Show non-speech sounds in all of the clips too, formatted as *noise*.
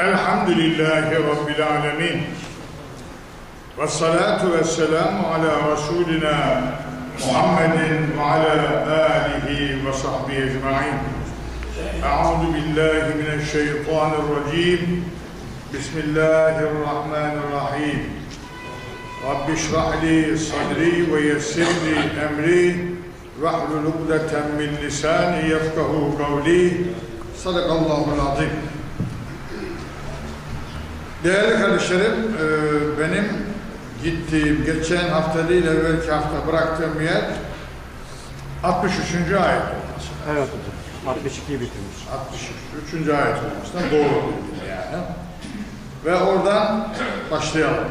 الحمد لله رب العالمين والصلاة والسلام على رسولنا محمد وعلى آله وصحبه أجمعين. أعوذ بالله من الشيطان الرجيم. بسم الله الرحمن الرحيم. رب اشرح لي صدري ويسر لي أمري. واحلل عقدة من لساني يفقه قولي. صدق الله العظيم. Değerli kardeşlerim, e, benim gittiğim, geçen hafta değil evvelki hafta bıraktığım yer 63. ayet olması. Evet hocam. 62'yi bitirmiş. 63. ayet olmasından doğru bildim yani. Ve oradan başlayalım.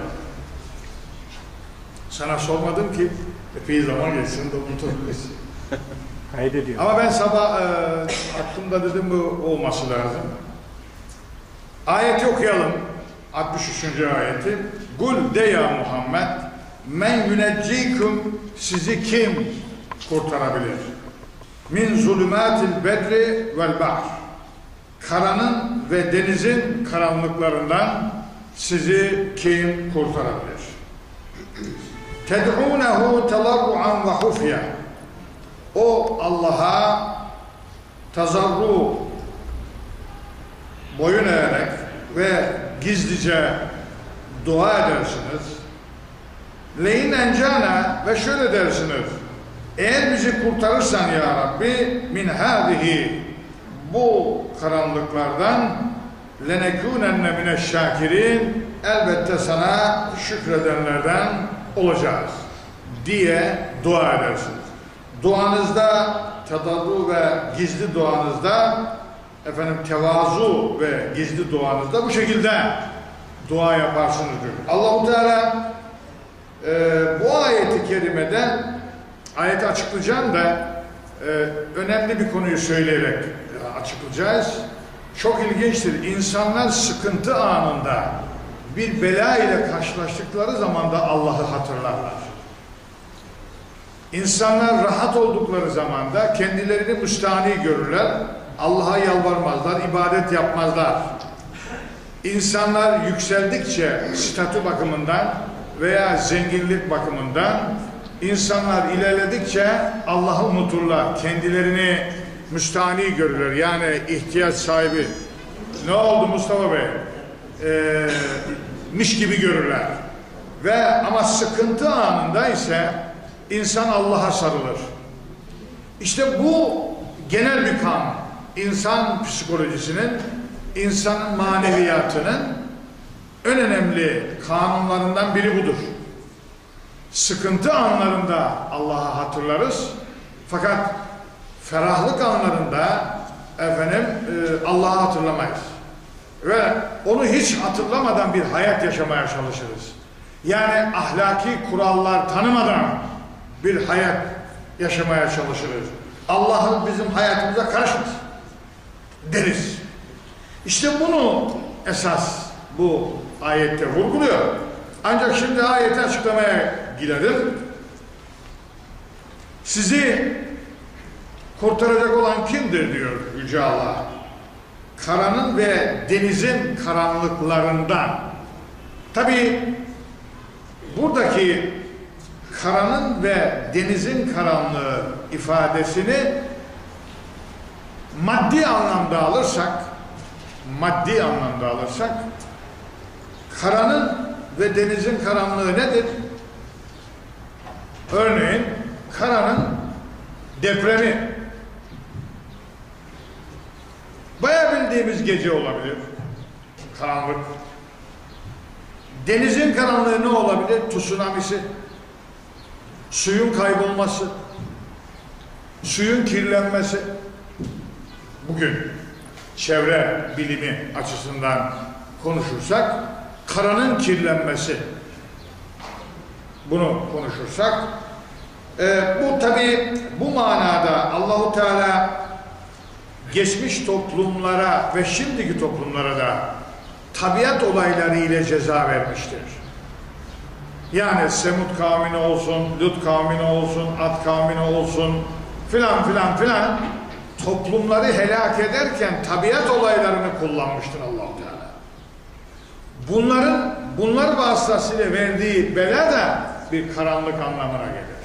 Sana sormadım ki epey zaman geçsin de unutabilirsin. *laughs* Kaydediyor. Ama ben sabah e, aklımda dedim bu olması lazım. Ayeti okuyalım. 63. ayeti. Kul de ya Muhammed men yuneccikum sizi kim kurtarabilir? Min zulümatil bedri vel bahr. Karanın ve denizin karanlıklarından sizi kim kurtarabilir? Ted'unehu telarruan ve hufya. O Allah'a tazarru boyun eğerek ve gizlice dua edersiniz. Leyin encana ve şöyle dersiniz. Eğer bizi kurtarırsan ya Rabbi min hâzihi bu karanlıklardan lenekûnenne mineşşâkirin elbette sana şükredenlerden olacağız diye dua edersiniz. Duanızda tadarru ve gizli duanızda efendim tevazu ve gizli duanızda bu şekilde dua yaparsınız diyor. Allahu Teala e, bu ayeti kerimede ayeti açıklayacağım da e, önemli bir konuyu söyleyerek e, açıklayacağız. Çok ilginçtir. İnsanlar sıkıntı anında bir bela ile karşılaştıkları zaman da Allah'ı hatırlarlar. İnsanlar rahat oldukları zamanda kendilerini müstahni görürler. Allah'a yalvarmazlar, ibadet yapmazlar. İnsanlar yükseldikçe statü bakımından veya zenginlik bakımından insanlar ilerledikçe Allah'ı unuturlar. Kendilerini müstahni görürler. Yani ihtiyaç sahibi. Ne oldu Mustafa Bey? Ee, miş gibi görürler. Ve ama sıkıntı anında ise insan Allah'a sarılır. İşte bu genel bir kanun. İnsan psikolojisinin, insanın maneviyatının en önemli kanunlarından biri budur. Sıkıntı anlarında Allah'a hatırlarız. Fakat ferahlık anlarında efendim e, Allah'ı hatırlamayız. Ve onu hiç hatırlamadan bir hayat yaşamaya çalışırız. Yani ahlaki kurallar tanımadan bir hayat yaşamaya çalışırız. Allah'ın bizim hayatımıza karışmaz deriz. İşte bunu esas bu ayette vurguluyor. Ancak şimdi ayeti açıklamaya girelim. Sizi kurtaracak olan kimdir diyor Yüce Allah. Karanın ve denizin karanlıklarından. Tabi buradaki karanın ve denizin karanlığı ifadesini maddi anlamda alırsak maddi anlamda alırsak karanın ve denizin karanlığı nedir? Örneğin karanın depremi baya bildiğimiz gece olabilir. Karanlık. Denizin karanlığı ne olabilir? Tsunamisi. Suyun kaybolması. Suyun kirlenmesi. Bugün çevre bilimi açısından konuşursak karanın kirlenmesi bunu konuşursak e, bu tabi bu manada Allahu Teala geçmiş toplumlara ve şimdiki toplumlara da tabiat olayları ile ceza vermiştir. Yani Semud kavmine olsun, Lut kavmine olsun, Ad kavmine olsun filan filan filan toplumları helak ederken tabiat olaylarını kullanmıştır allah Teala. bunların bunlar vasıtasıyla verdiği bela da bir karanlık anlamına gelir.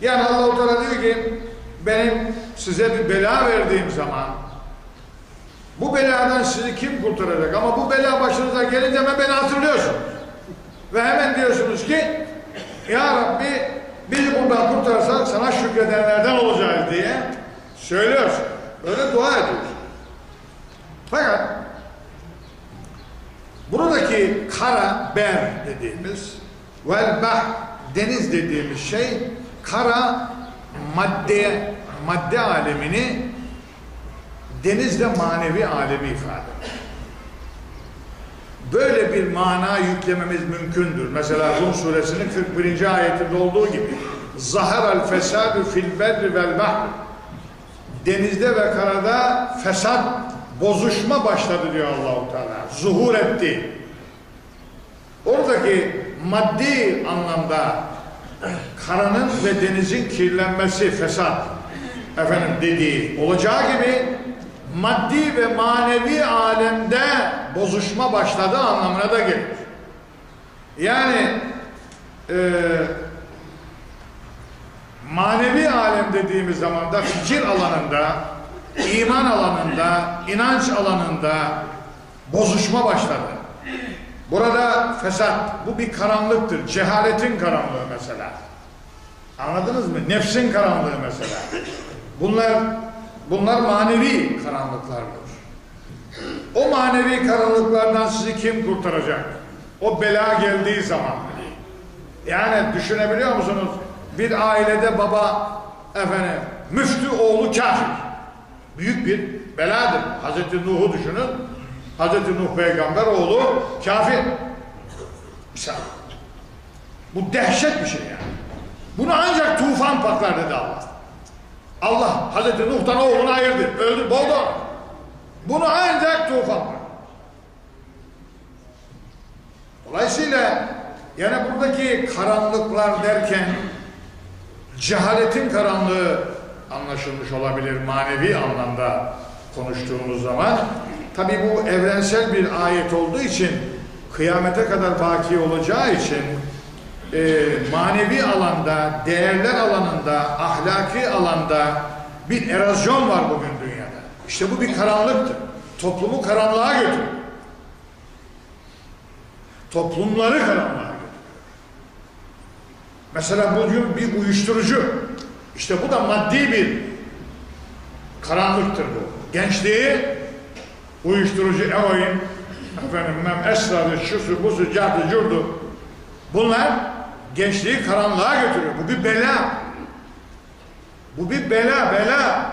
Yani Allah-u Teala diyor ki benim size bir bela verdiğim zaman bu beladan sizi kim kurtaracak? Ama bu bela başınıza gelince hemen beni hatırlıyorsun. Ve hemen diyorsunuz ki Ya Rabbi bizi buradan kurtarsan sana şükredenlerden olacağız diye söylüyorsun. Öyle dua ediyorsun. Fakat buradaki kara ber dediğimiz vel bah deniz dediğimiz şey kara madde madde alemini denizde manevi alemi ifade eder. Böyle bir mana yüklememiz mümkündür. Mesela Rum suresinin 41. ayetinde olduğu gibi Zaharal fesadu fil berri vel bahr Denizde ve karada fesat, bozuşma başladı diyor Allahu Teala. Zuhur etti. Oradaki maddi anlamda karanın ve denizin kirlenmesi, fesat efendim dediği olacağı gibi maddi ve manevi alemde bozuşma başladı anlamına da gelir. Yani e, manevi alem dediğimiz zaman da fikir alanında, iman alanında, inanç alanında bozuşma başladı. Burada fesat, bu bir karanlıktır. Cehaletin karanlığı mesela. Anladınız mı? Nefsin karanlığı mesela. Bunlar bunlar manevi karanlıklardır. O manevi karanlıklardan sizi kim kurtaracak? O bela geldiği zaman. Yani düşünebiliyor musunuz? Bir ailede baba efendim müftü oğlu kafir. Büyük bir beladır. Hazreti Nuh'u düşünün. Hazreti Nuh peygamber oğlu kafir. Mesela, bu dehşet bir şey yani. Bunu ancak tufan patlar dedi Allah. Allah Hazreti Nuh'tan oğlunu ayırdı. Öldür, boğdu. Bunu ancak tufan patlar. Dolayısıyla yani buradaki karanlıklar derken cehaletin karanlığı anlaşılmış olabilir manevi anlamda konuştuğumuz zaman. Tabi bu evrensel bir ayet olduğu için kıyamete kadar baki olacağı için e, manevi alanda, değerler alanında, ahlaki alanda bir erozyon var bugün dünyada. İşte bu bir karanlıktır. Toplumu karanlığa götürüyor. Toplumları karanlığa. Mesela bugün bir uyuşturucu, işte bu da maddi bir karanlıktır bu. Gençliği uyuşturucu, eroin, efendim, esrarı, şusu, busu, cadı, curdu. Bunlar gençliği karanlığa götürüyor. Bu bir bela. Bu bir bela, bela.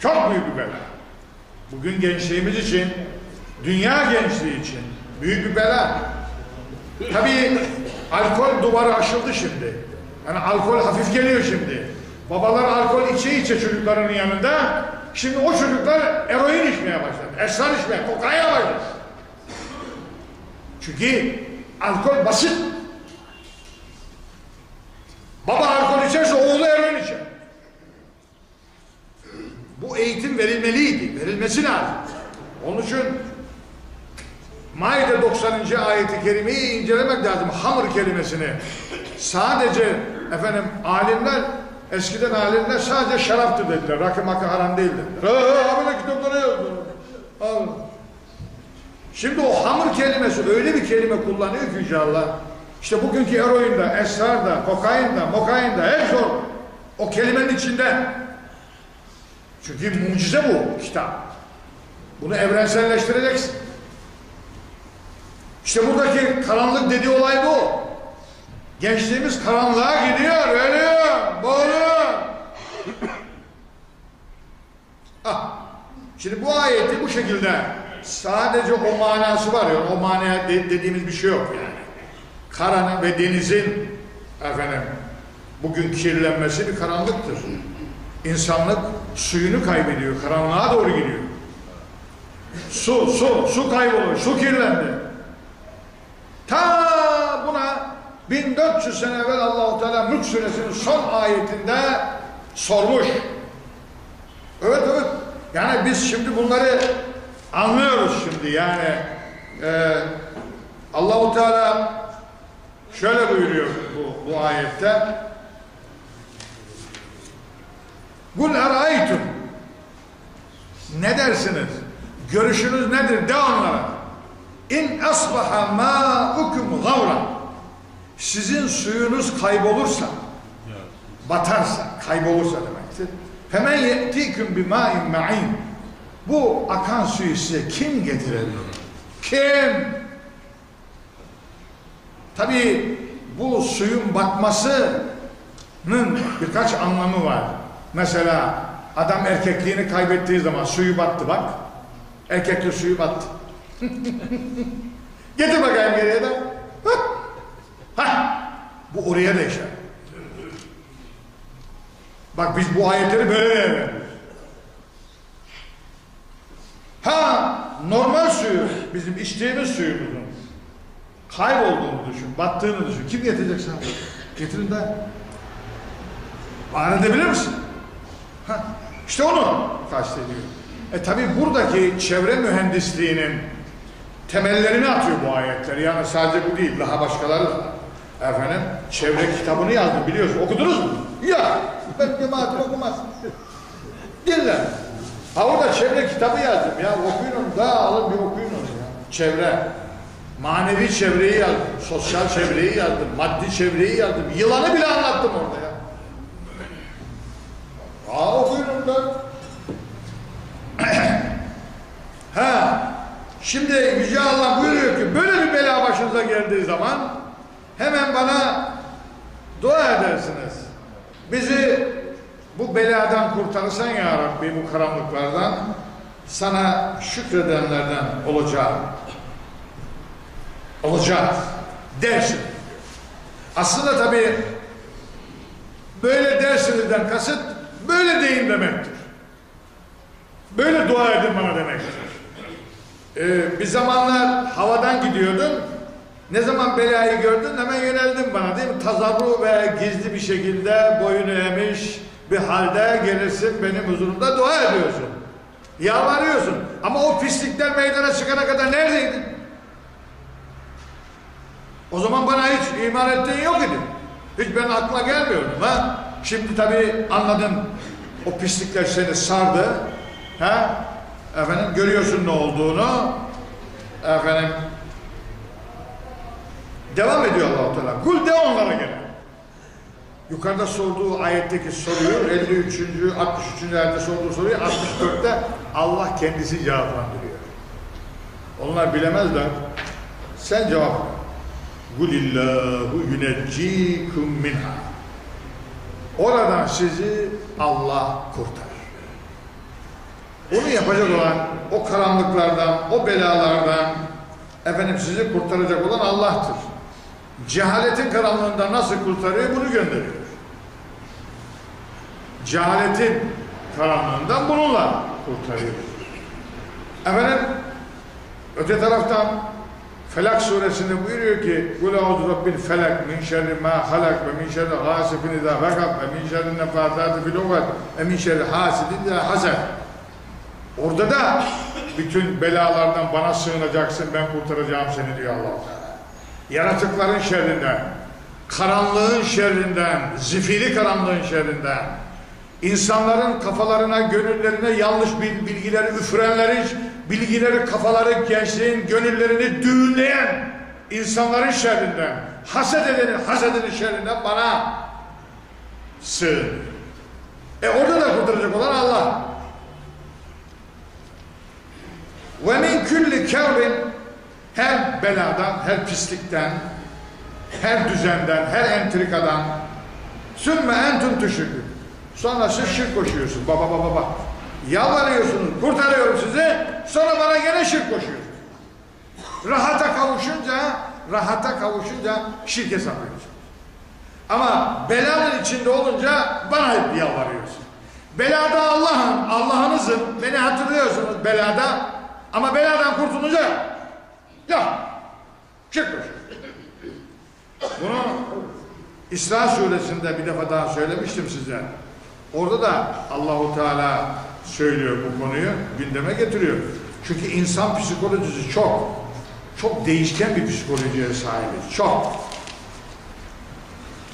Çok büyük bir bela. Bugün gençliğimiz için, dünya gençliği için büyük bir bela. Tabii alkol duvarı aşıldı şimdi. Yani alkol hafif geliyor şimdi. Babalar alkol içe içe çocuklarının yanında. Şimdi o çocuklar eroin içmeye başladı. Esrar içmeye, kokaina başladı. Çünkü alkol basit. Baba alkol içerse oğlu eroin içer. Bu eğitim verilmeliydi. Verilmesi lazım. Onun için Maide 90. ayeti kerimeyi incelemek lazım. Hamur kelimesini. Sadece efendim alimler eskiden alimler sadece şaraftır dediler. Rakı makı haram değil dediler. Abi kitaplara. Şimdi o hamur kelimesi öyle bir kelime kullanıyor ki Yüce Allah. İşte bugünkü eroinde, esrarda, kokainde, mokainde hep zor. O kelimenin içinde. Çünkü mucize bu kitap. Bunu evrenselleştireceksin. İşte buradaki karanlık dediği olay bu. Gençliğimiz karanlığa gidiyor, ölüyor, boğuluyor. *coughs* ah, şimdi bu ayeti bu şekilde sadece o manası var ya, o manaya de, dediğimiz bir şey yok yani. Karanın ve denizin efendim bugün kirlenmesi bir karanlıktır. İnsanlık suyunu kaybediyor, karanlığa doğru gidiyor. Su, su, su kayboluyor, su kirlendi. Ta buna 1400 sene evvel Allahu Teala Mülk Suresinin son ayetinde sormuş. Evet evet. Yani biz şimdi bunları anlıyoruz şimdi yani Ee, Allahu Teala şöyle buyuruyor bu, bu ayette. Kul eraytum ne dersiniz? Görüşünüz nedir? De onlara. İn asbaha ma'ukum gavra. Sizin suyunuz kaybolursa, batarsa, kaybolursa demektir. Hemen ye'tiküm bima'in ma'in. Bu akan suyu size kim getirebilir? Kim? Tabi bu suyun batmasının birkaç anlamı var. Mesela adam erkekliğini kaybettiği zaman suyu battı bak. Erkekli suyu battı. *laughs* Getir bakayım geriye de. Hah. Bu oraya da işaret. Bak biz bu ayetleri böyle değerlendiriyoruz. Ha normal suyu bizim içtiğimiz suyumuzun kaybolduğunu düşün, battığını düşün. Kim getirecek sana? Getirin de. Var edebilir misin? Ha, işte onu kastediyor. E tabi buradaki çevre mühendisliğinin temellerini atıyor bu ayetler. Yani sadece bu değil, daha başkaları da. Efendim, çevre kitabını yazdım biliyorsun. Okudunuz mu? Ya, ben cemaatim okumaz. Dinle. Ha orada çevre kitabı yazdım ya. Okuyun onu. Daha alın bir okuyun onu ya. Çevre. Manevi çevreyi yazdım. Sosyal çevreyi yazdım. Maddi çevreyi yazdım. Yılanı bile anlattım orada ya. Aa okuyun onu da. *clears throat* ha. Şimdi Yüce Allah buyuruyor ki böyle bir bela başınıza geldiği zaman hemen bana dua edersiniz. Bizi bu beladan kurtarırsan ya Rabbi bu karanlıklardan sana şükredenlerden olacağım. Olacağız dersin. Aslında tabi böyle dersinizden kasıt böyle deyin demektir. Böyle dua edin bana demektir. Ee, bir zamanlar havadan gidiyordum. Ne zaman belayı gördün hemen yöneldin bana değil mi? Tazarru ve gizli bir şekilde boyunu emiş bir halde gelirsin benim huzurumda dua ediyorsun. Yalvarıyorsun. Ama o pislikler meydana çıkana kadar neredeydin? O zaman bana hiç iman ettiğin yok idi. Hiç ben akla gelmiyordum ha. Şimdi tabii anladın o pislikler seni sardı. Ha? Efendim görüyorsun ne olduğunu. Efendim devam ediyor Allah-u Teala. Kul de onlara gene. Yukarıda sorduğu ayetteki soruyu 53. 63. ayette sorduğu soruyu 64'te Allah kendisi cevaplandırıyor. Onlar bilemezler. Sen cevap ver. Kulillahu yuneccikum minha. Oradan sizi Allah kurtarır. Onu yapacak olan o karanlıklardan, o belalardan efendim sizi kurtaracak olan Allah'tır. Cehaletin karanlığından nasıl kurtarıyor bunu gönderiyor. Cehaletin karanlığından bununla kurtarıyor. Efendim öte taraftan Felak suresinde buyuruyor ki Kul auzu rabbil felak min şerri ma halak ve min şerri hasifin idâ vekab ve min şerri nefâtâti fil ugad ve min şerri hasidin idâ hased. Orada da bütün belalardan bana sığınacaksın ben kurtaracağım seni diyor allah Teala. Yaratıkların şerrinden, karanlığın şerrinden, zifiri karanlığın şerrinden, insanların kafalarına, gönüllerine yanlış bilgileri üfürenleri, bilgileri kafaları, gençliğin gönüllerini düğünleyen insanların şerrinden, haset edenin, hasedenin şerrinden bana sığın. E orada da kurtaracak olan Allah. Ve min külli kevrin her beladan, her pislikten, her düzenden, her entrikadan sümme entum tüşrikün. Sonra siz şirk koşuyorsunuz. Baba baba baba. Yalvarıyorsunuz. Kurtarıyorum sizi. Sonra bana gene şirk koşuyorsunuz. Rahata kavuşunca rahata kavuşunca şirke sapıyorsunuz. Ama belanın içinde olunca bana hep yalvarıyorsunuz. Belada Allah'ın, Allah'ınızın beni hatırlıyorsunuz belada ama beladan kurtulunca ya koşuyorsunuz. Bunu İsra suresinde bir defa daha söylemiştim size. Orada da Allahu Teala söylüyor bu konuyu, gündeme getiriyor. Çünkü insan psikolojisi çok çok değişken bir psikolojiye sahibiz. Çok.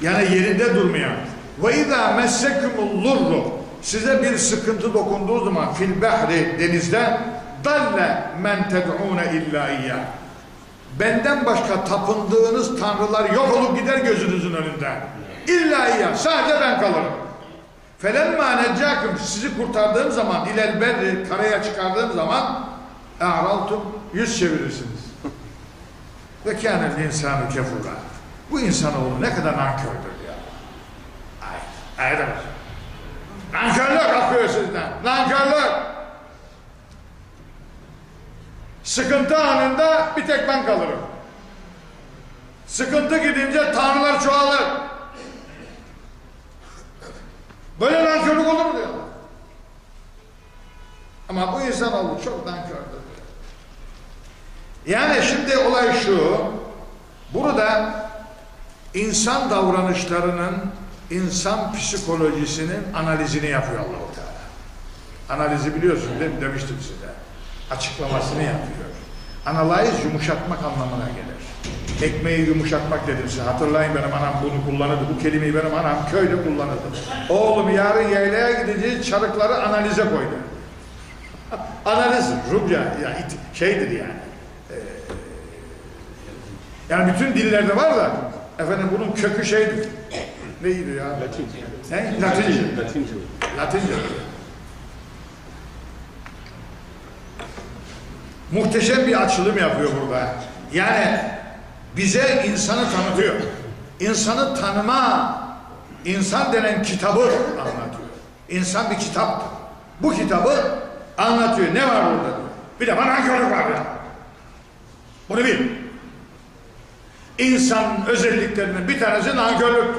Yani yerinde durmayan. Ve izâ messekumul lurru size bir sıkıntı dokunduğu zaman fil behri denizde dalle men ted'ûne illa iyyâh benden başka tapındığınız tanrılar yok olup gider gözünüzün önünde. İlla iyyâh sadece ben kalırım. Felemma neccâküm sizi kurtardığım zaman ilel berri karaya çıkardığım zaman e'raltum yüz çevirirsiniz. Ve kânel insanı kefura. Bu insanoğlu ne kadar nankördür ya. Ay, ay demek. Nankörlük akıyor sizden. Nankörlük. Sıkıntı anında bir tek ben kalırım. Sıkıntı gidince tanrılar çoğalır. Böyle nankörlük olur mu diyorlar. Ama bu insanoğlu çok nankördür. Yani şimdi olay şu, burada insan davranışlarının, insan psikolojisinin analizini yapıyor Allah-u Teala. Analizi biliyorsun değil mi? Demiştim size. Açıklamasını yapıyor. Analyze yumuşatmak anlamına gelir. Ekmeği yumuşatmak dedim size. Hatırlayın benim anam bunu kullanırdı. Bu kelimeyi benim anam köyde kullanırdı. Oğlum yarın yaylaya gideceğiz çarıkları analize koydu. *laughs* Analiz, rubya, ya şeydir yani. Ee, yani bütün dillerde var da efendim bunun kökü şeydir. Neydi ya? Latince. Ne? Latince. Latince. Latince. Muhteşem bir açılım yapıyor burada. Yani bize insanı tanıtıyor. İnsanı tanıma, insan denen kitabı anlatıyor. İnsan bir kitaptır. Bu kitabı anlatıyor. Ne var burada? Bir de bana nankörlük var ya. Bunu bil. İnsan özelliklerinden bir tanesi nankörlük.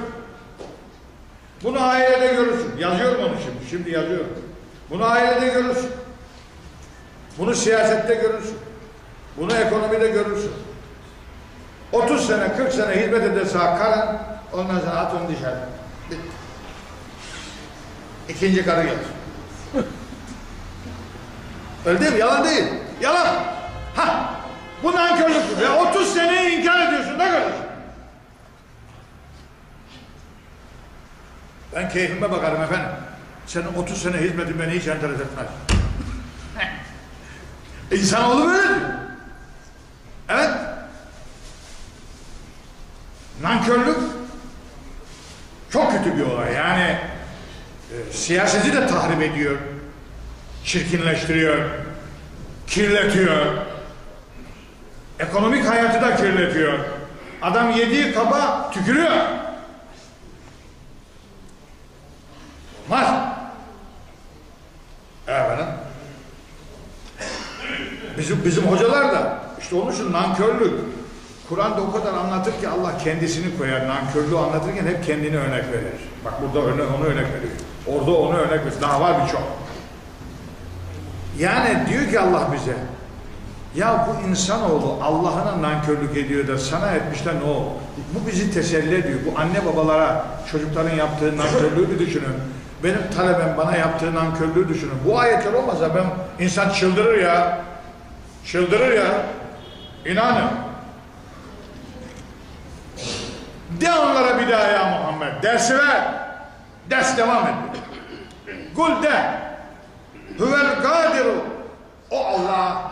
Bunu ailede görürsün. Yazıyorum onu şimdi. Şimdi yazıyorum. Bunu ailede görürsün. Bunu siyasette görürsün. Bunu ekonomide görürsün. 30 sene, 40 sene hizmet ederse karın, ondan sonra at onu dışarı. Bitti. İkinci karı gelir. *laughs* Öyle değil mi? Yalan değil. Yalan. Ha. Bu nankörlüktür. Ve 30 seneyi inkar ediyorsun da kardeşim. Ben keyfime bakarım efendim. Senin 30 sene hizmetin beni hiç enteres etmez. İnsanoğlu böyle diyor. Evet. Nankörlük çok kötü bir olay. Yani e, siyaseti de tahrip ediyor. Çirkinleştiriyor. Kirletiyor. Ekonomik hayatı da kirletiyor. Adam yediği kaba tükürüyor. Olmaz. Efendim. Bizim, hocalar da işte onun için nankörlük. Kur'an'da o kadar anlatır ki Allah kendisini koyar. Nankörlüğü anlatırken hep kendini örnek verir. Bak burada örnek, onu örnek veriyor. Orada onu örnek veriyor. Daha var birçok. Yani diyor ki Allah bize ya bu insanoğlu Allah'ına nankörlük ediyor da sana etmişler ne oldu? Bu bizi teselli ediyor. Bu anne babalara çocukların yaptığı nankörlüğü düşünün. Benim talebem bana yaptığı nankörlüğü düşünün. Bu ayetler olmasa ben insan çıldırır ya. Çıldırır ya. İnanın. De onlara bir daha ya Muhammed. Dersi ver. Ders devam et. Kul de. Huvel kadiru. O Allah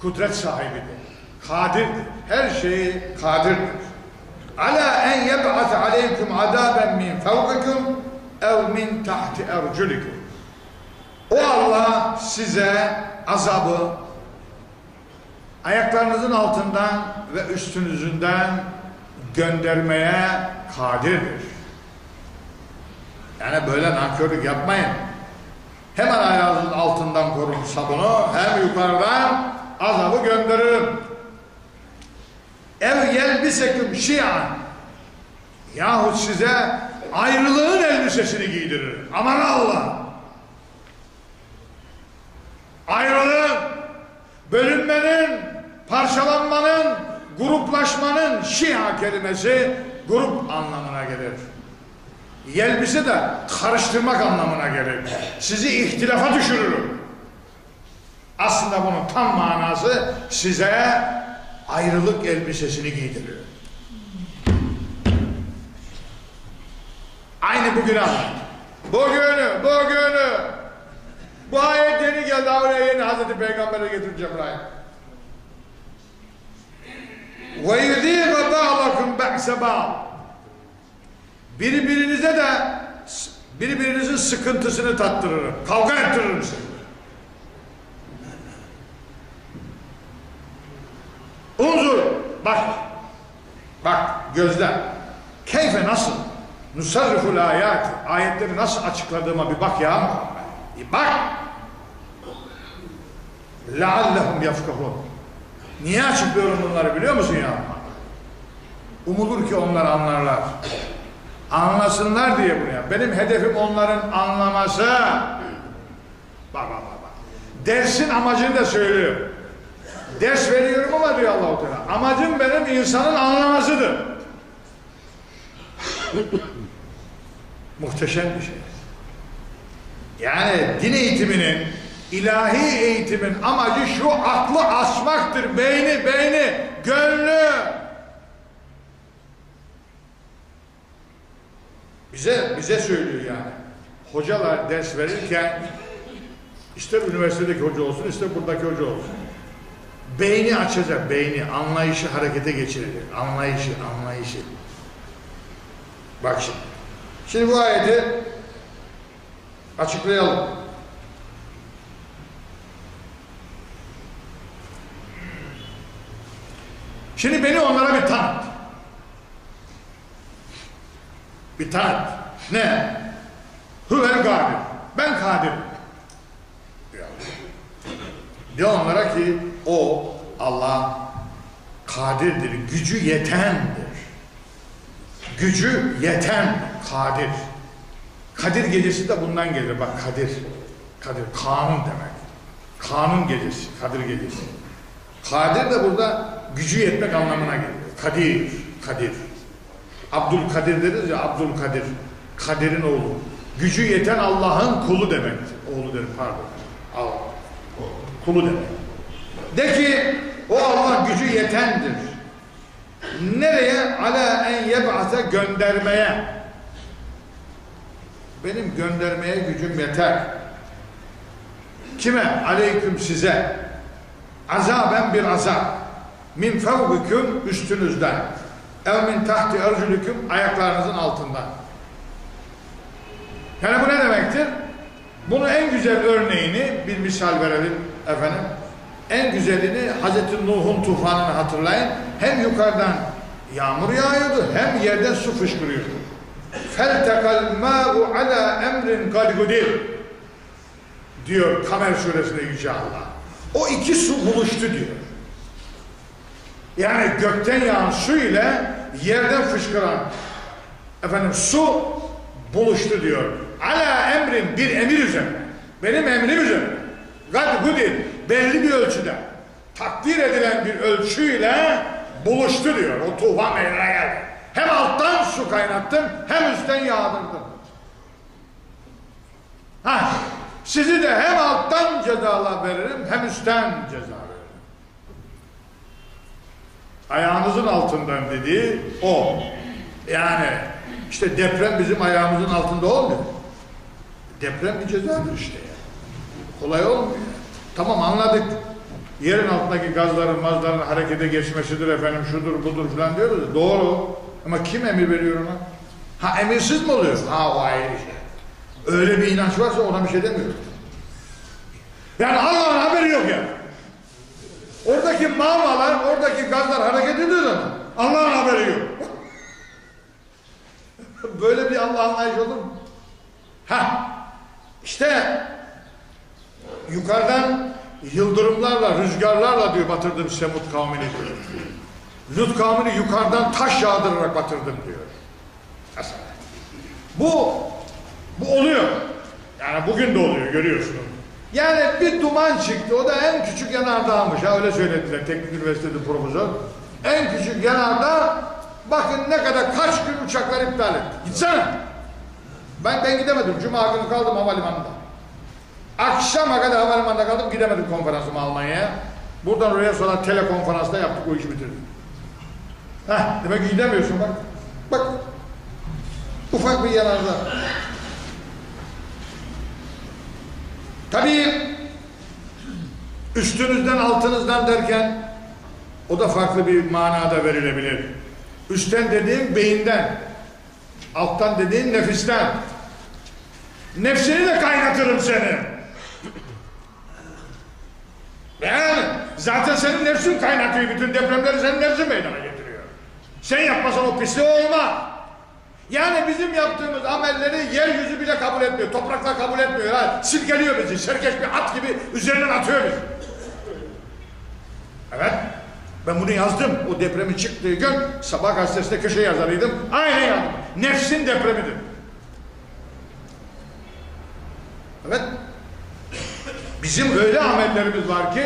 kudret sahibidir. Kadirdir. Her şeyi kadirdir. Ala en yeb'at aleykum adaben min fevkikum ev min tahti erculikum. O Allah size azabı ayaklarınızın altından ve üstünüzünden göndermeye kadirdir. Yani böyle nankörlük yapmayın. Hemen ayağınızın altından korun sabunu, hem yukarıdan azabı gönderirim. Ev yelbiseküm şian yahut size ayrılığın elbisesini giydirir. Aman Allah! Ayrılığın, bölünmenin, parçalanmanın, gruplaşmanın şia kelimesi grup anlamına gelir. Yelbise de karıştırmak anlamına gelir. Sizi ihtilafa düşürürüm. Aslında bunun tam manası size ayrılık elbisesini giydiriyor. Aynı bugün anlat. Bugünü, bugünü. Bu ayet yeni geldi. Oraya yeni Hazreti Peygamber'e getireceğim buraya. Yudîgâ ba'lakum be'se ba'd. Birbirinize de birbirinizin sıkıntısını tattırırım. Kavga ettiririm sizi. Unzur. Bak. Bak gözle. Keyfe nasıl? Nusarriful ayat. Ayetleri nasıl açıkladığıma bir bak ya. Bir bak. Leallehum yafkahun. Niye açıklıyorum bunları biliyor musun ya? Umulur ki onlar anlarlar. Anlasınlar diye bunu ya. Benim hedefim onların anlaması. Bak bak. bak. Dersin amacını da söylüyorum. Ders veriyorum ama diyor Allah-u Teala. Amacım benim insanın anlamasıdır. Muhteşem bir şey. Yani din eğitiminin, ilahi eğitimin amacı şu aklı açmaktır. Beyni, beyni, gönlü. Bize, bize söylüyor yani. Hocalar ders verirken ister üniversitedeki hoca olsun, ister buradaki hoca olsun. Beyni açacak, beyni, anlayışı harekete geçirecek. Anlayışı, anlayışı. Bak şimdi. Şimdi bu ayeti açıklayalım. Şimdi beni onlara bir tanıt. Bir tanıt. Ne? Huvel kadir. Ben kadir. De onlara ki o Allah kadirdir, gücü yetendir. Gücü yeten, kadir. Kadir gecesi de bundan gelir. Bak kadir. Kadir, kanun demek. Kanun gecesi, kadir gecesi. Kadir de burada gücü yetmek anlamına geliyor. Kadir, kadir. Abdülkadir deriz ya, Abdülkadir. Kadir'in oğlu. Gücü yeten Allah'ın kulu demek. Oğlu derim pardon. Allah. Kulu demek. De ki o Allah gücü yetendir. Nereye? Ala en yeb'ate göndermeye. Benim göndermeye gücüm yeter. Kime? Aleyküm size. Azaben bir azap. Min fevbüküm üstünüzden. Ev min tahti ercülüküm ayaklarınızın altından. Yani bu ne demektir? Bunu en güzel örneğini bir misal verelim efendim. En güzelini Hazreti Nuh'un tufanını hatırlayın. Hem yukarıdan yağmur yağıyordu hem yerden su fışkırıyordu. Feltekal ma'u ala emrin kadgudir diyor Kamer suresinde Yüce Allah. O iki su buluştu diyor. Yani gökten yağan su ile yerden fışkıran efendim su buluştu diyor. Ala emrin bir emir üzerine. Benim emrim üzerine. Gadgudir belli bir ölçüde takdir edilen bir ölçüyle buluştu diyor. O tufan meydana geldi. Hem alttan su kaynattım hem üstten yağdırdım. Ha, sizi de hem alttan cezalar veririm hem üstten ceza veririm. Ayağınızın altından dediği o. Yani işte deprem bizim ayağımızın altında olmuyor. Deprem bir cezadır işte. Kolay olmuyor. Tamam anladık. Yerin altındaki gazların, mazların harekete geçmesidir efendim, şudur budur falan diyoruz. Doğru. Ama kim emir veriyor ona? Ha emirsiz mi oluyor? Ha o ayrı şey. Öyle bir inanç varsa ona bir şey demiyor. Yani Allah'ın haberi yok ya. Yani. Oradaki mağmalar, oradaki gazlar hareket ediyor ama Allah'ın haberi yok. *laughs* Böyle bir Allah anlayış olur mu? Ha, işte yukarıdan yıldırımlarla, rüzgarlarla diyor batırdım Semut kavmini diyor. Lut kavmini yukarıdan taş yağdırarak batırdım diyor. Mesela. Bu, bu oluyor. Yani bugün de oluyor görüyorsunuz. Yani bir duman çıktı. O da en küçük yanardağmış. Ha öyle söylediler teknik üniversitede profesör. En küçük yanardağ bakın ne kadar kaç gün uçaklar iptal etti. Gitsene. Ben ben gidemedim. Cuma günü kaldım havalimanında. Akşama kadar havalimanında kaldım gidemedim konferansıma Almanya'ya. Buradan oraya sonra telekonferansta yaptık o işi bitirdik. Heh, demek ki gidemiyorsun bak. Bak. Ufak bir yanarda. Tabii üstünüzden altınızdan derken o da farklı bir manada verilebilir. Üstten dediğim beyinden, alttan dediğin nefisten. Nefsini de kaynatırım seni. Yani zaten senin nefsin kaynatıyor bütün depremleri senin nefsin meydana getiriyor. Sen yapmasan o pisliği olmaz. Yani bizim yaptığımız amelleri yeryüzü bile kabul etmiyor. Topraklar kabul etmiyor. Ha. Silkeliyor bizi. Serkeş bir at gibi üzerinden atıyor bizi. Evet. Ben bunu yazdım. O depremi çıktığı gün sabah gazetesinde köşe yazarıydım. Aynen yazdım. Nefsin depremidir. Evet. Bizim öyle amellerimiz var ki,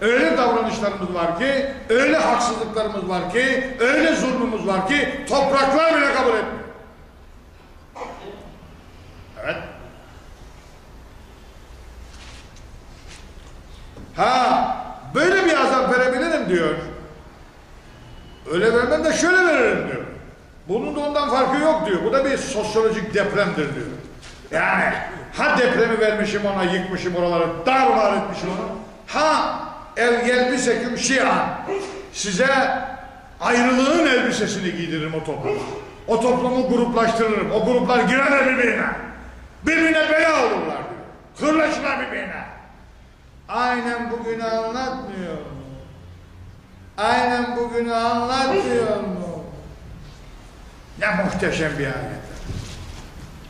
öyle davranışlarımız var ki, öyle haksızlıklarımız var ki, öyle zulmümüz var ki topraklar bile kabul etmiyor. Evet. Ha, böyle bir azap verebilirim diyor. Öyle vermem de şöyle veririm diyor. Bunun da ondan farkı yok diyor. Bu da bir sosyolojik depremdir diyor. Yani ha depremi vermişim ona, yıkmışım oraları, darmar etmişim onu. Ha el elbiseküm şian. Size ayrılığın elbisesini giydiririm o topluma. O toplumu gruplaştırırım. O gruplar girer birbirine. Birbirine bela olurlar diyor. Hırlaşırlar birbirine. Aynen bugünü anlatmıyor mu? Aynen bugünü anlatmıyor mu? Ne muhteşem bir ayet.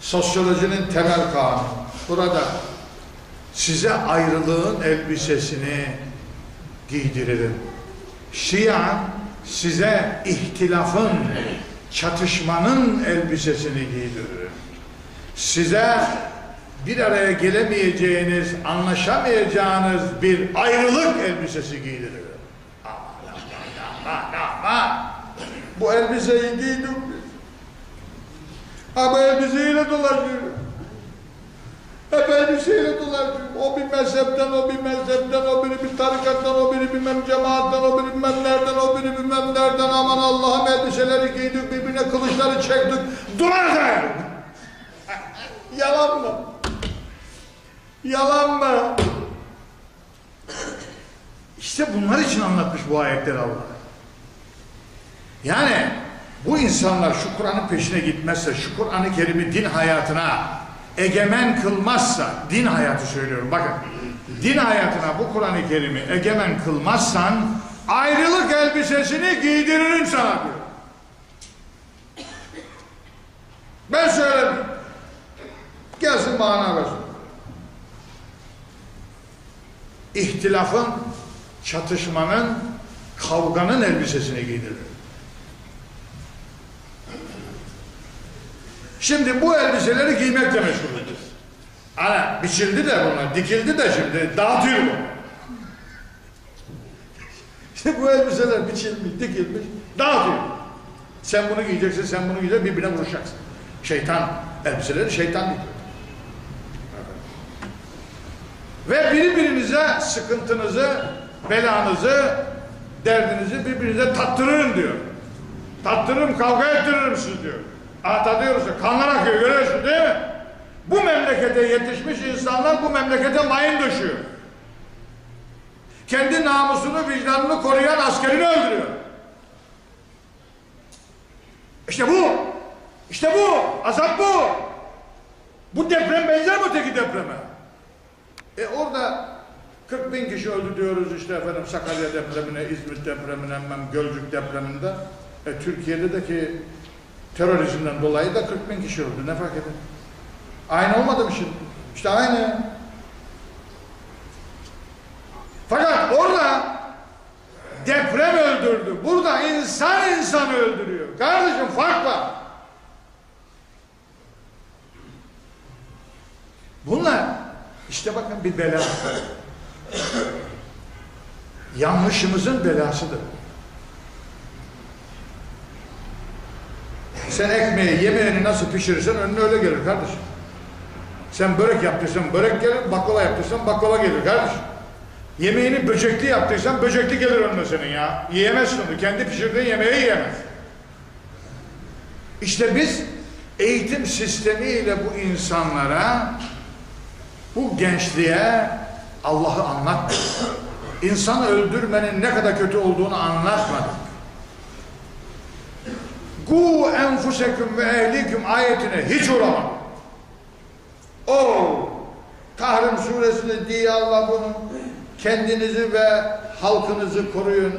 Sosyolojinin temel kanunu. Burada size ayrılığın elbisesini giydiririm. Şian size ihtilafın, çatışmanın elbisesini giydiririm. Size bir araya gelemeyeceğiniz, anlaşamayacağınız bir ayrılık elbisesi giydiririm. Aman aman aman aman. Bu elbiseyi giydim. Ama elbiseyle dolaşıyorum. Hep elbiseyle dolaşıyorum. O bir mezhepten, o bir mezhepten, o biri bir tarikattan, o biri bilmem cemaatten, o biri bilmem nereden, o biri bilmem nereden. Aman Allah'ım elbiseleri giydik, birbirine kılıçları çektik. Duvar dayadık. Yalan mı? Yalan mı? İşte bunlar için anlatmış bu ayetleri Allah. Yani bu insanlar şu Kur'an'ın peşine gitmezse, şu Kur'an-ı Kerim'i din hayatına egemen kılmazsa, din hayatı söylüyorum bakın, din hayatına bu Kur'an-ı Kerim'i egemen kılmazsan ayrılık elbisesini giydiririm sana diyor. Ben söyledim. Gelsin mana. İhtilafın, çatışmanın, kavganın elbisesini giydirir. Şimdi bu elbiseleri giymekle meşgulüz. Ana biçildi de bunlar, dikildi de şimdi dağıtıyor bu. İşte bu elbiseler biçilmiş, dikilmiş, dağıtıyor. Sen bunu giyeceksin, sen bunu giyeceksin, birbirine vuracaksın. Şeytan, elbiseleri şeytan dikiyor. Ve birbirinize sıkıntınızı, belanızı, derdinizi birbirinize tattırırım diyor. Tattırırım, kavga ettiririm siz diyor. Ha tadıyoruz, kanlar akıyor görüyorsun değil mi? Bu memlekete yetişmiş insanlar bu memlekete mayın döşüyor. Kendi namusunu, vicdanını koruyan askerini öldürüyor. İşte bu. İşte bu. Azap bu. Bu deprem benzer mi öteki depreme? E orada 40 bin kişi öldü diyoruz işte efendim Sakarya depremine, İzmir depremine, hemen Gölcük depreminde. E, Türkiye'de de ki terörizmden dolayı da 40 bin kişi öldü. Ne fark eder? Aynı olmadı mı şimdi? İşte aynı. Fakat orada deprem öldürdü. Burada insan insanı öldürüyor. Kardeşim fark var. Bunlar işte bakın bir bela. Yanlışımızın belasıdır. Sen ekmeği, yemeğini nasıl pişirirsen önüne öyle gelir kardeşim. Sen börek yaptıysan börek gelir, baklava yaptıysan baklava gelir kardeşim. Yemeğini böcekli yaptıysan böcekli gelir önüne senin ya. Yiyemezsin onu. Kendi pişirdiğin yemeği yiyemez. İşte biz eğitim sistemiyle bu insanlara, bu gençliğe Allah'ı anlatmadık. İnsanı öldürmenin ne kadar kötü olduğunu anlatmadık. Gu enfuseküm ve ehliküm ayetine hiç uğramadık. O Tahrim suresinde diye Allah bunu kendinizi ve halkınızı koruyun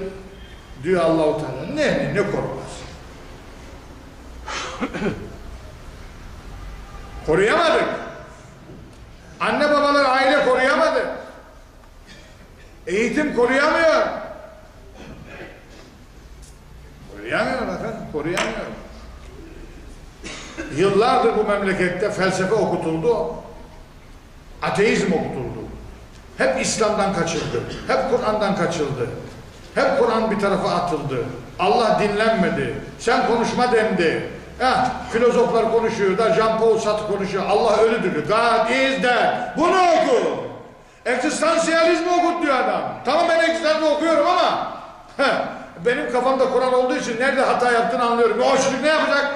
diyor Allahu Teala. Ne ne koruması? *coughs* Koruyamadık. Anne babalar aile koruyamadı. Eğitim koruyamıyor. Koruyamıyor efendim, koruyamıyor. Yıllardır bu memlekette felsefe okutuldu. Ateizm okutuldu. Hep İslam'dan kaçıldı. Hep Kur'an'dan kaçıldı. Hep Kur'an bir tarafa atıldı. Allah dinlenmedi. Sen konuşma dendi. Heh, filozoflar konuşuyor da Jean Paul Sartre konuşuyor. Allah ölüdür. God is dead. Bunu oku. Eksistansiyalizmi okut diyor adam. Tamam ben eksistansiyalizmi okuyorum ama heh, benim kafamda Kur'an olduğu için nerede hata yaptığını anlıyorum. O çocuk ne yapacak?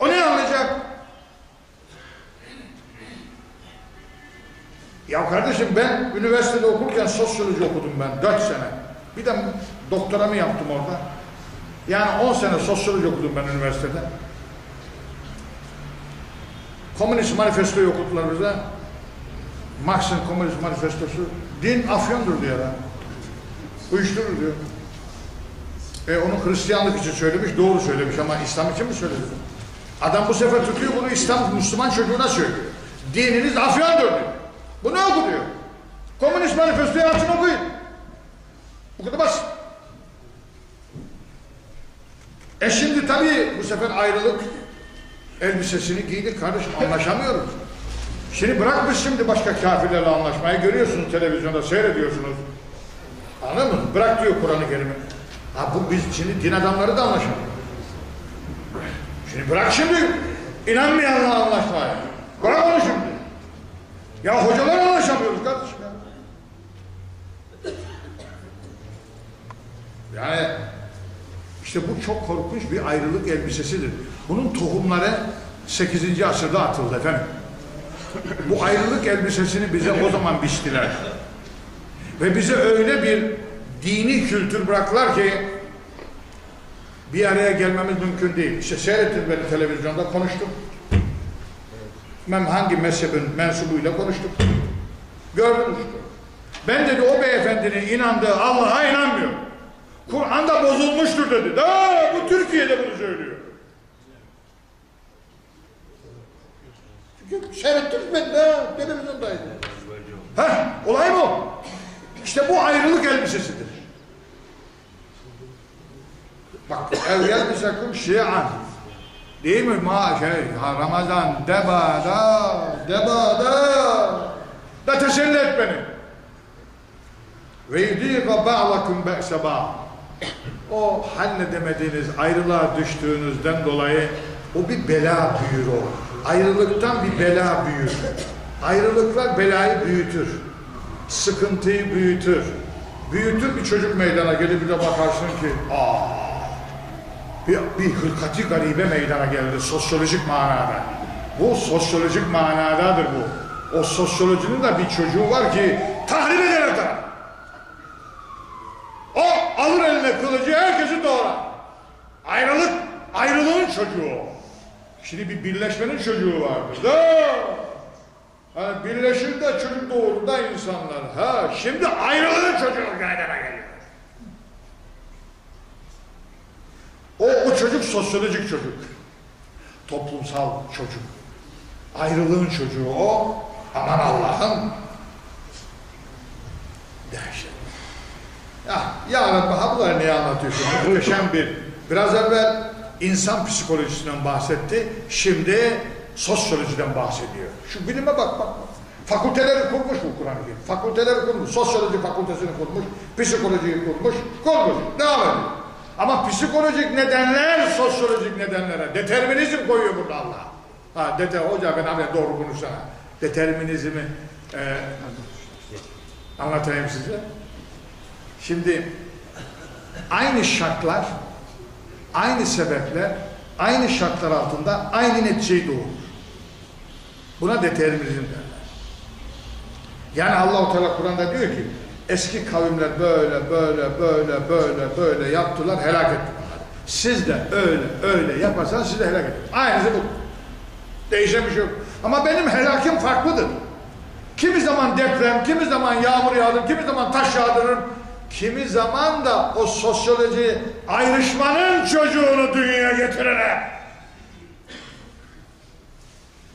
O ne anlayacak? Ya kardeşim ben üniversitede okurken sosyoloji okudum ben. Dört sene. Bir de doktoramı yaptım orada. Yani on sene sosyoloji okudum ben üniversitede. Komünist manifestoyu okuttular bize. Marx'ın komünist manifestosu. Din afyondur diyor ya. Uyuşturur diyor. E onu Hristiyanlık için söylemiş, doğru söylemiş ama İslam için mi söyledi? Adam bu sefer tutuyor bunu İslam, Müslüman çocuğuna söylüyor. Dininiz afyondur diyor. Bu ne okuyor? Komünist manifestoyu açın okuyun. Bu kadar basit. E şimdi tabii bu sefer ayrılık elbisesini giydik kardeşim anlaşamıyoruz. Şimdi bırakmış şimdi başka kafirlerle anlaşmayı görüyorsunuz televizyonda seyrediyorsunuz. Anladın mı? Bırak diyor Kur'an-ı Kerim'i. Ha bu biz şimdi din adamları da anlaşamıyor. Şimdi bırak şimdi inanmayanla anlaşmayı. Bırak onu şimdi. Ya hocalar anlaşamıyoruz kardeşim ya. Yani işte bu çok korkunç bir ayrılık elbisesidir. Bunun tohumları 8. asırda atıldı efendim. Bu ayrılık elbisesini bize o zaman biçtiler. Ve bize öyle bir dini kültür bıraktılar ki bir araya gelmemiz mümkün değil. İşte seyrettin beni televizyonda konuştum. Ben hangi mezhebin mensubuyla konuştum. Gördünüz. Ben dedi o beyefendinin inandığı Allah'a inanmıyor. Kur'an'da bozulmuştur dedi. Da bu Türkiye'de bunu söylüyor. Çünkü seyrettiniz beni de televizyondaydı. Heh, olay bu. İşte bu ayrılık elbisesidir. Bak evvel bisakum şi'an. Değil mi? Ma şey, ha, Ramazan debada, debada. Da teselli et beni. Ve yudîka ba'lakum be'se ba'. O halledemediğiniz, ayrılığa düştüğünüzden dolayı o bir bela büyür o. Ayrılıktan bir bela büyür. Ayrılıklar belayı büyütür. Sıkıntıyı büyütür. Büyütür bir çocuk meydana gelir bir de bakarsın ki aa bir, bir hırkati garibe meydana geldi sosyolojik manada. Bu sosyolojik manadadır bu. O sosyolojinin de bir çocuğu var ki tahrip eder taraf. O alır eline kılıcı herkesi doğrar. Ayrılık, ayrılığın çocuğu. Şimdi bir birleşmenin çocuğu vardır. Da. Hani birleşir de çocuk doğurur da insanlar. Ha, şimdi ayrılığın çocuğu meydana geliyor. O, o çocuk sosyolojik çocuk. Toplumsal çocuk. Ayrılığın çocuğu o. Aman Allah'ım. Dehşet. Ya, ya Rabbi ha bunları niye anlatıyorsun? *laughs* Muhteşem bir. Biraz evvel insan psikolojisinden bahsetti. Şimdi sosyolojiden bahsediyor. Şu bilime bak bak. bak. Fakülteleri kurmuş bu Kur'an-ı Kerim. Fakülteleri kurmuş. Sosyoloji fakültesini kurmuş. Psikolojiyi kurmuş. Kurmuş. Devam ediyor. Ama psikolojik nedenler sosyolojik nedenlere. Determinizm koyuyor burada Allah. Ha dete hoca ben abi doğru konuşsana. Determinizmi e, Anlatayım size. Şimdi aynı şartlar, aynı sebepler, aynı şartlar altında aynı neticeyi doğurur. Buna determinizm derler. Yani Allah-u Teala Kur'an'da diyor ki eski kavimler böyle böyle böyle böyle böyle yaptılar helak ettiler. Siz de öyle öyle yaparsanız siz de helak edin. Aynısı bu. Değişen bir şey yok. Ama benim helakim farklıdır. Kimi zaman deprem, kimi zaman yağmur yağdır, kimi zaman taş yağdırır, kimi zaman da o sosyoloji ayrışmanın çocuğunu dünyaya getirene.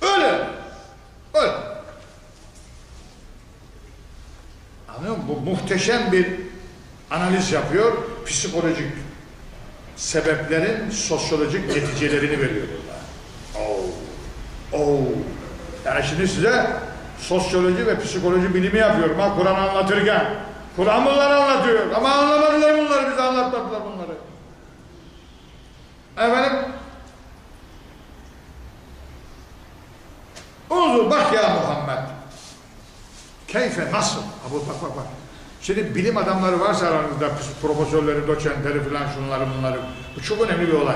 Öyle. Öyle. Anlıyor musun? Bu muhteşem bir analiz yapıyor. Psikolojik sebeplerin sosyolojik neticelerini veriyor burada. Oh. Oh. Yani şimdi size sosyoloji ve psikoloji bilimi yapıyorum ha Kur'an anlatırken. Kur'an bunları anlatıyor ama anlamadılar bunları bize anlatmadılar bunları. Efendim Unzur bak ya Muhammed. Keyfe nasıl? Ha, bak bak bak. Şimdi bilim adamları varsa aranızda profesörleri, doçentleri filan şunları bunları. Bu çok önemli bir olay.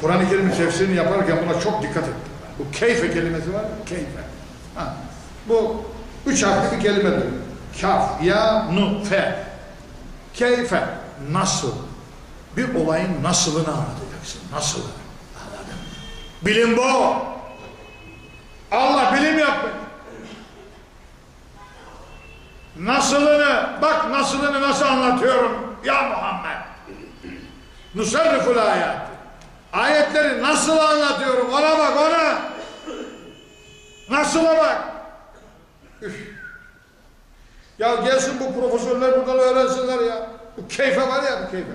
Kur'an-ı Kerim'in tefsirini yaparken buna çok dikkat ettim. Bu keyfe kelimesi var Keyfe. Ha. Bu üç harfli bir kelimedir. Kaf, ya, nu, fe. Keyfe. Nasıl? Bir olayın nasılını anlatacaksın. Nasıl? Anladın? Bilim bu. Allah bilim yaptı. Nasılını, bak nasılını nasıl anlatıyorum ya Muhammed. Nusarriful ayet. Ayetleri nasıl anlatıyorum ona bak ona. Nasıla bak. Ya gelsin bu profesörler buradan öğrensinler ya. Bu keyfe var ya bu keyfe.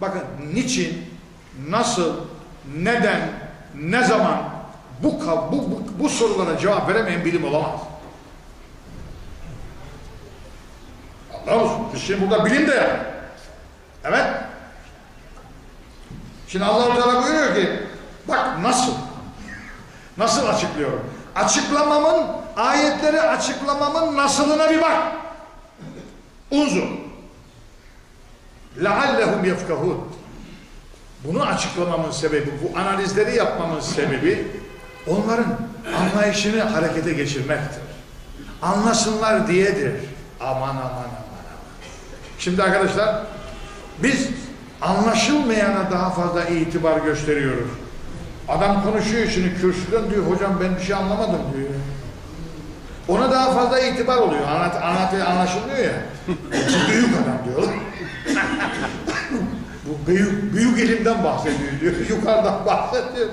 Bakın niçin, nasıl, neden, ne zaman bu, bu, bu, bu sorulara cevap veremeyen bilim olamaz. Anlıyor musun? Biz şimdi burada bilim de yani. Evet. Şimdi Allah-u Teala buyuruyor ki bak nasıl? Nasıl açıklıyorum? Açıklamamın, ayetleri açıklamamın nasılına bir bak Unzur. لَعَلَّهُمْ يَفْكَهُونَ Bunu açıklamamın sebebi, bu analizleri yapmamın sebebi onların anlayışını harekete geçirmektir. Anlasınlar diyedir. Aman aman aman aman. Şimdi arkadaşlar biz anlaşılmayana daha fazla itibar gösteriyoruz. Adam konuşuyor şimdi kürsüden diyor hocam ben bir şey anlamadım diyor. Ona daha fazla itibar oluyor. Anlat, anlat, anlaşılmıyor ya. Büyük adam diyor. *laughs* Bu büyük, büyük ilimden bahsediyor diyor. *laughs* Yukarıdan bahsediyor.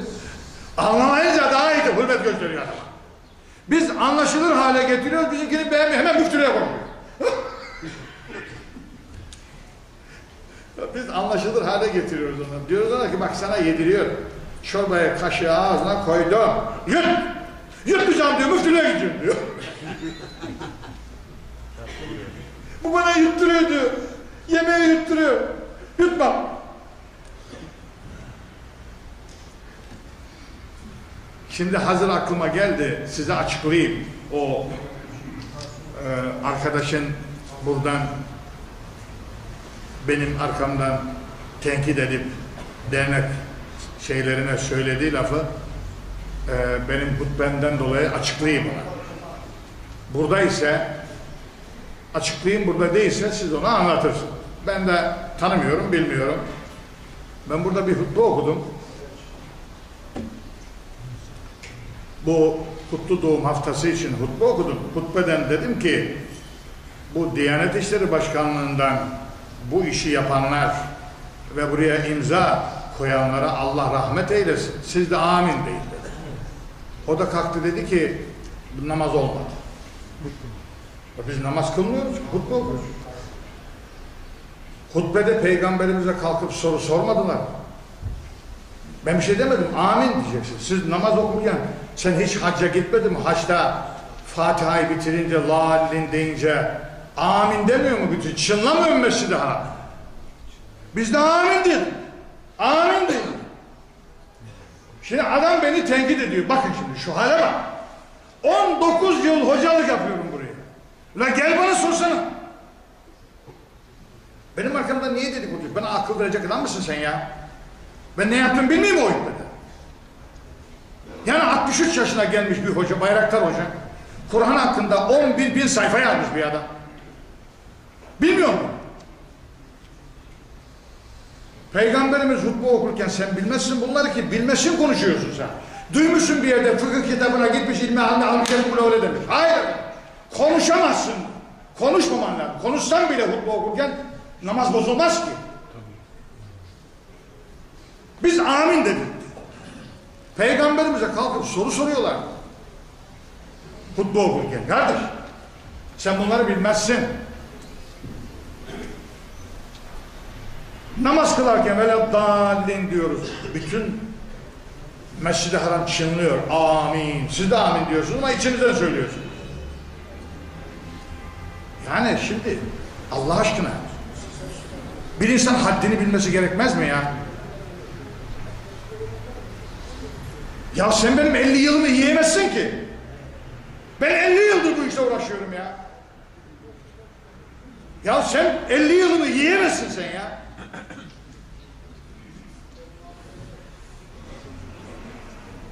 Anlamayınca daha iyi hürmet gösteriyor adama. Biz anlaşılır hale getiriyoruz. Bizimkini beğenmiyor. Hemen müftülüğe koyuyor. *laughs* Biz anlaşılır hale getiriyoruz onu. Diyoruz ona ki bak sana yediriyor. Çorbayı kaşığı ağzına koydum. Yut! Yutmayacağım diyor. Müftülüğe gideceğim diyor. Bu bana yutturuyor diyor. Yemeği yutturuyor. Yutma. Şimdi hazır aklıma geldi. Size açıklayayım. O e, arkadaşın buradan benim arkamdan tenkit edip dernek şeylerine söylediği lafı e, benim hutbemden dolayı açıklayayım ona. Burada ise açıklayayım burada değilse siz ona anlatırsınız. Ben de tanımıyorum, bilmiyorum. Ben burada bir hutbe okudum. Bu kutlu doğum haftası için hutbe okudum. Hutbeden dedim ki bu Diyanet İşleri Başkanlığı'ndan bu işi yapanlar ve buraya imza koyanlara Allah rahmet eylesin. Siz de amin deyin. O da kalktı dedi ki namaz olmadı. Biz namaz kılmıyoruz, hutbe okuyoruz. Hutbede peygamberimize kalkıp soru sormadılar. Ben bir şey demedim, amin diyeceksin. Siz namaz okurken sen hiç hacca gitmedin mi? Haçta Fatiha'yı bitirince, lallin deyince amin demiyor mu bütün? Çınlamıyor mu Mescid-i Haram? Biz de amin dedik. Amin dedik. Şimdi adam beni tenkit ediyor. Bakın şimdi şu hale bak. 19 yıl hocalık yapıyorum buraya. La gel bana sorsana. Benim arkamda niye dedikodu? Bana akıl verecek adam mısın sen ya? Ben ne yaptım bilmiyorum o hükmede. Yani 63 yaşına gelmiş bir hoca, Bayraktar Hoca. Kur'an hakkında 11 bin sayfa yazmış bir adam. Bilmiyor musun? Peygamberimiz hutbe okurken sen bilmezsin bunları ki bilmesin konuşuyorsun sen. Duymuşsun bir yerde fıkıh kitabına gitmiş ilmi halde bunu öyle demiş. Hayır. Konuşamazsın. Konuşmaman lazım. Konuşsan bile hutbe okurken namaz bozulmaz ki. Biz amin dedik. Peygamberimize kalkıp soru soruyorlar. Hutbe okurken. Kardeş sen bunları bilmezsin. Namaz kılarken böyle dalin diyoruz. Bütün Mescid-i Haram çınlıyor. Amin. Siz de amin diyorsunuz ama içinizden söylüyorsunuz. Yani şimdi Allah aşkına bir insan haddini bilmesi gerekmez mi ya? Ya sen benim 50 yılımı yiyemezsin ki. Ben 50 yıldır bu işle uğraşıyorum ya. Ya sen 50 yılımı yiyemezsin sen ya.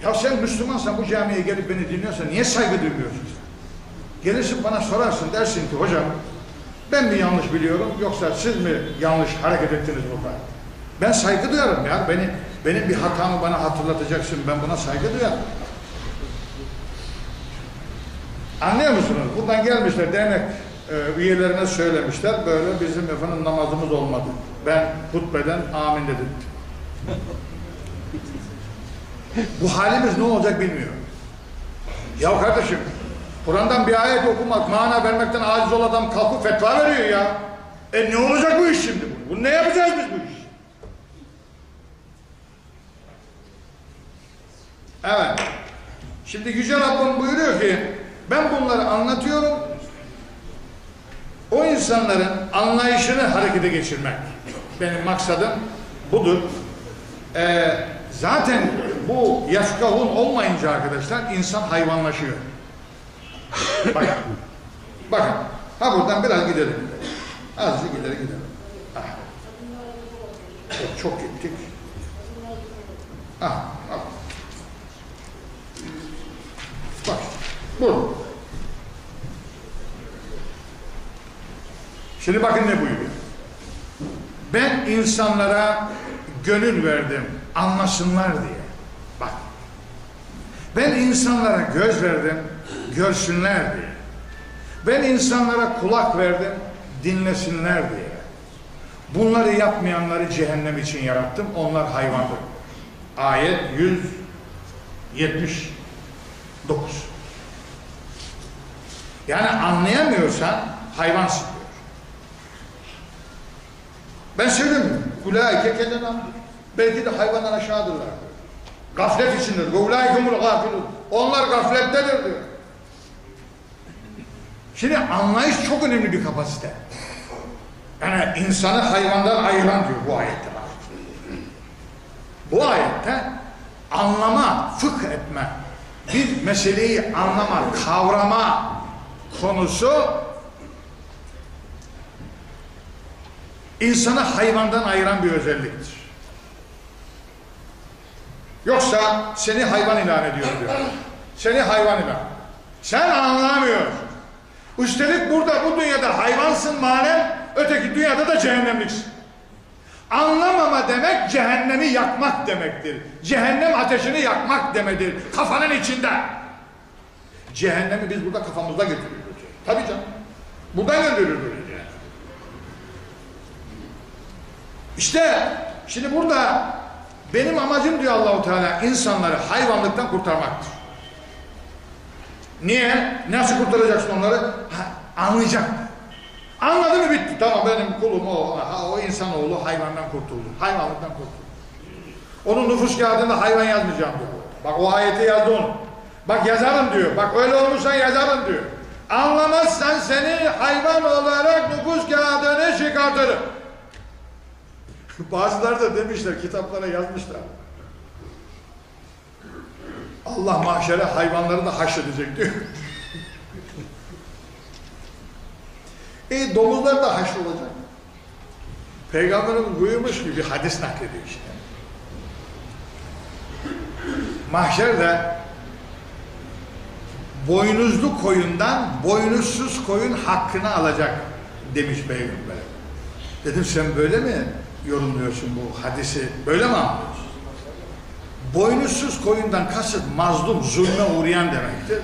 Ya sen Müslümansan bu camiye gelip beni dinliyorsan niye saygı duymuyorsun? Gelirsin bana sorarsın dersin ki hocam ben mi yanlış biliyorum yoksa siz mi yanlış hareket ettiniz burada? Ben saygı duyarım ya. Beni, benim bir hatamı bana hatırlatacaksın. Ben buna saygı duyarım. Anlıyor musunuz? Buradan gelmişler dernek e, üyelerine söylemişler. Böyle bizim efendim namazımız olmadı. Ben hutbeden amin dedim. Bu halimiz ne olacak bilmiyorum. Ya kardeşim Kur'an'dan bir ayet okumak, mana vermekten aciz olan adam kalkıp fetva veriyor ya. E ne olacak bu iş şimdi? Bunu ne yapacağız biz bu iş? Evet. Şimdi Yüce Rabbim buyuruyor ki ben bunları anlatıyorum. O insanların anlayışını harekete geçirmek. Benim maksadım budur. Ee, zaten bu yafkahun olmayınca arkadaşlar insan hayvanlaşıyor. Bakın. Bakın. Ha buradan biraz gidelim. Azıcık ileri gidelim. Ah. Çok gittik. Ah, bak. Bak. Bu. Şimdi bakın ne buyuruyor. Ben insanlara gönül verdim anlasınlar diye. Ben insanlara göz verdim görsünler diye. Ben insanlara kulak verdim dinlesinler diye. Bunları yapmayanları cehennem için yarattım. Onlar hayvandır. Ayet 179. Yani anlayamıyorsan hayvansın diyor. Ben söylemiyorum. Ulaike kelenam. Belki de hayvandan aşağıdırlar. Gaflet içindir. Ve ulaikumul gafilun. Onlar gaflettedir diyor. Şimdi anlayış çok önemli bir kapasite. Yani insanı hayvandan ayıran diyor bu ayette bak. Bu ayette anlama, fıkh etme, bir meseleyi anlama, kavrama konusu insanı hayvandan ayıran bir özelliktir. Yoksa seni hayvan ilan ediyor diyor. Seni hayvan ilan. Sen anlamıyorsun. Üstelik burada bu dünyada hayvansın manen, öteki dünyada da cehennemliksin. Anlamama demek cehennemi yakmak demektir. Cehennem ateşini yakmak demedir. Kafanın içinde. Cehennemi biz burada kafamızda götürüyoruz. Tabii canım. Buradan gönderiyoruz böyle cehennemi. İşte şimdi burada benim amacım diyor Allahu Teala insanları hayvanlıktan kurtarmaktır. Niye? Nasıl kurtaracaksın onları? Ha, anlayacak. Anladı mı bitti. Tamam benim kulum o. Ha, o insanoğlu hayvandan kurtuldu. Hayvanlıktan kurtuldu. Onun nüfus kağıdında hayvan yazmayacağım diyor. Bak o ayeti yazdı onu. Bak yazarım diyor. Bak öyle olursan yazarım diyor. Anlamazsan seni hayvan olarak nüfus kağıdını çıkartırım. Bazıları da demişler, kitaplara yazmışlar. Allah mahşere hayvanları da haşredecek diyor. *laughs* E domuzlar da haşr olacak. Peygamberimiz buyurmuş ki bir hadis naklediyor işte. Mahşerde boynuzlu koyundan boynuzsuz koyun hakkını alacak demiş peygamber. Dedim sen böyle mi yorumluyorsun bu hadisi? Böyle mi anlıyorsun? Boynuzsuz koyundan kasıt mazlum, zulme uğrayan demektir.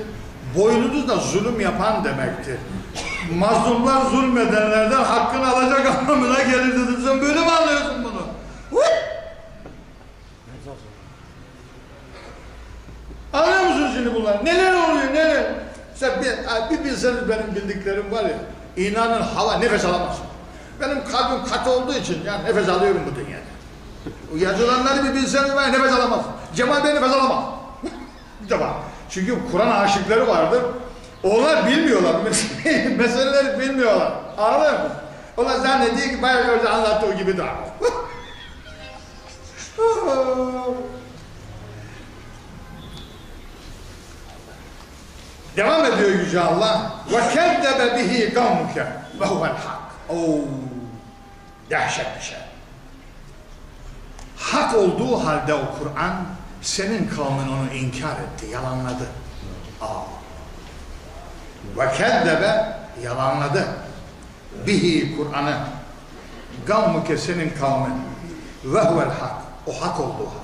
Boynuzlu da zulüm yapan demektir. Mazlumlar zulmedenlerden hakkını alacak anlamına gelir dedim. Sen böyle mi anlıyorsun bunu? Anlıyor musun şimdi bunlar? Neler oluyor neler? Sen bir, bir bilseniz benim bildiklerim var ya. İnanın hava nefes alamazsın. Benim kalbim katı olduğu için yani nefes alıyorum bu dünyada. Yazılanları bir bilseniz ben nefes alamaz. Cemal Bey nefes alamaz. bir *laughs* defa. Çünkü Kur'an aşıkları vardır. Onlar bilmiyorlar. *laughs* Meseleleri bilmiyorlar. Anladın mı? Onlar zannediyor ki bayağı önce anlattığı gibi daha. *laughs* Devam ediyor Yüce Allah. Bihi kavmuke ve huvel hak. Oo, dehşet bir şey. Hak olduğu halde o Kur'an senin kavmin onu inkar etti, yalanladı. Aa. Ve kezzebe yalanladı. Bihi Kur'an'ı. Kavmuke senin kavmin. Ve huvel hak. O hak olduğu halde.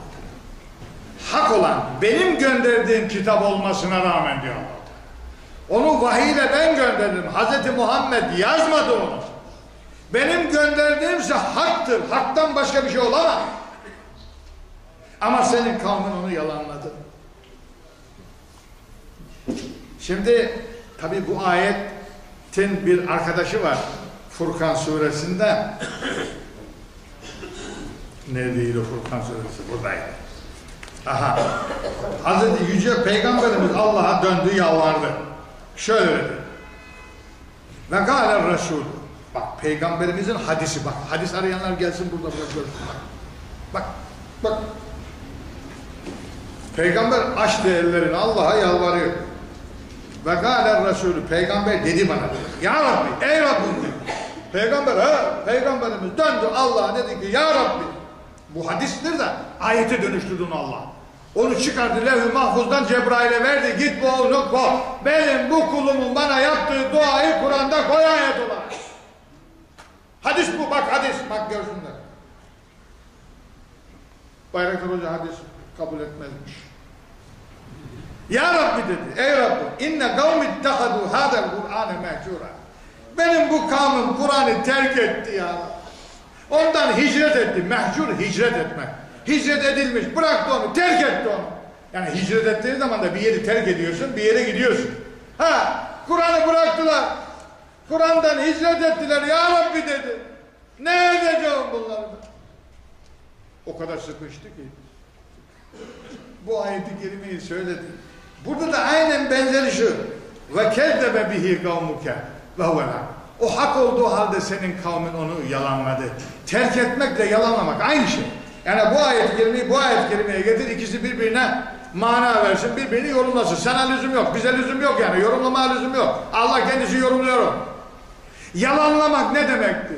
Hak olan benim gönderdiğim kitap olmasına rağmen diyor Allah. Onu vahiyle ben gönderdim. Hz. Muhammed yazmadı onu. Benim gönderdiğimse haktır. Haktan başka bir şey olamaz. Ama senin kavmin onu yalanladı. Şimdi tabi bu ayetin bir arkadaşı var. Furkan suresinde. *clears throat* Neredeydi Furkan suresi? Buradaydı. Aha. Hazreti Yüce Peygamberimiz Allah'a döndü yalvardı. Şöyle dedi. Ve gâle Resul. Bak peygamberimizin hadisi bak. Hadis arayanlar gelsin burada burada görsün. Bak. Bak. Bak. Peygamber açtı ellerini Allah'a yalvarıyor. Ve gâle Resulü peygamber dedi bana. Ya Rabbi ey Rabbim. Peygamber ha peygamberimiz döndü Allah'a dedi ki ya Rabbi. Bu hadistir de ayete dönüştürdün Allah. Onu çıkardı levh-i mahfuzdan Cebrail'e verdi. Git bu onu koy. Benim bu kulumun bana yaptığı duayı Kur'an'da koy ayet olarak. Hadis bu bak hadis. Bak görsünler. Bayraktar Hoca hadis kabul etmezmiş. Ya Rabbi dedi. Ey Rabbi inne kavmi ittehadu hadel Kur'an'ı mehcura. Benim bu kavmim Kur'an'ı terk etti ya Ondan hicret etti. Mehcur hicret etmek. Hicret edilmiş. Bıraktı onu. Terk etti onu. Yani hicret ettiğin zaman da bir yeri terk ediyorsun. Bir yere gidiyorsun. Ha Kur'an'ı bıraktılar. Kur'an'dan hicret ettiler. Ya Rabbi dedi. Ne edeceğim bunları? O kadar sıkıştı ki. Bu ayeti kerimeyi söyledi. Burada da aynen benzeri şu. Ve kezzebe bihi kavmuke ve huvel O hak olduğu halde senin kavmin onu yalanladı. Terk etmekle yalanlamak aynı şey. Yani bu ayet kelimeyi bu ayet kelimeye getir ikisi birbirine mana versin birbirini yorumlasın. Sana lüzum yok bize lüzum yok yani yorumlama lüzum yok. Allah kendisi yorumluyor. Yalanlamak ne demekti?